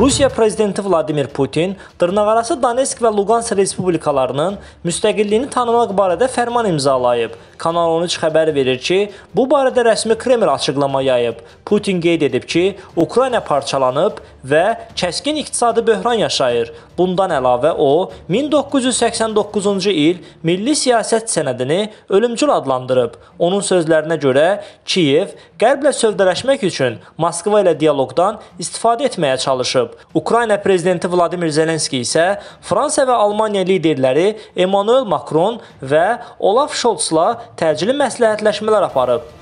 Rusiya prezidenti Vladimir Putin dırnaqarası Donetsk və Luqansk respublikalarının müstəqilliyini tanımaq barədə fərman imzalayıb. Kanal 13 xəbər verir ki, bu barədə rəsmi Kreml açıqlama yayıb. Putin qeyd edib ki, Ukrayna parçalanıb və kəskin iqtisadi böhran yaşayır. Bundan əlavə o, 1989-cu il Milli Siyasət sənədini ölümcül adlandırıb. Onun sözlərinə görə Kiyev Qərblə sövdələşmək üçün Moskva ilə dialoqdan istifadə etməyə çalışıb. Ukrayna prezidenti Vladimir Zelenski isə Fransa və Almaniya liderləri Emmanuel Macron və Olaf Scholzla təcili məsləhətləşmələr aparıb.